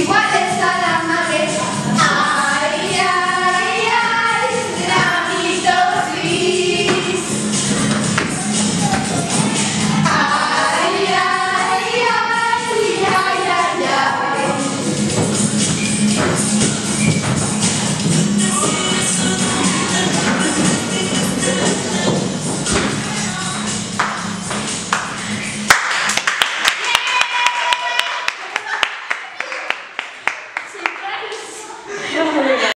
riguarda